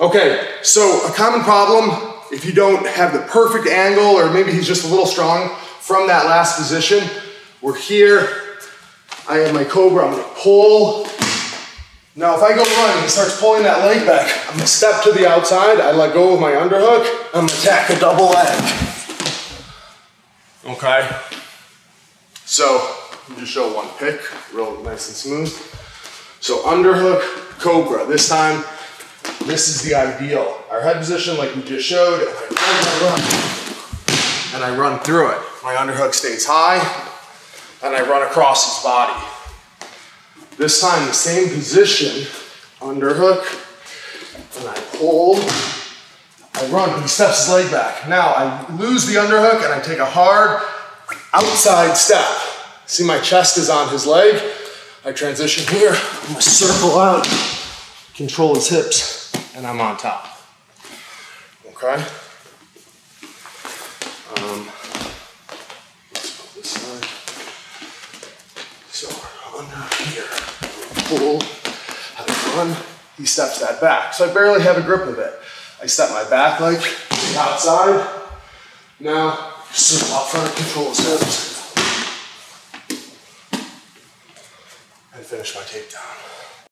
Okay, so a common problem, if you don't have the perfect angle, or maybe he's just a little strong from that last position, we're here, I have my Cobra, I'm gonna pull. Now if I go running, he starts pulling that leg back, I'm gonna step to the outside, I let go of my underhook, I'm gonna attack a double leg. Okay? So, just show one pick, real nice and smooth. So underhook, Cobra. This time, this is the ideal. Our head position, like we just showed, and I run, and I run through it. My underhook stays high, and I run across his body. This time, the same position, underhook, and I hold, I run, he steps his leg back. Now I lose the underhook and I take a hard outside step. See my chest is on his leg. I transition here, I'm gonna circle out, control his hips, and I'm on top. Okay? Um, this side. So under here, pull, run, he steps that back. So I barely have a grip of it. I step my back leg to the outside. Now, circle out front, control his hips. And finish my takedown.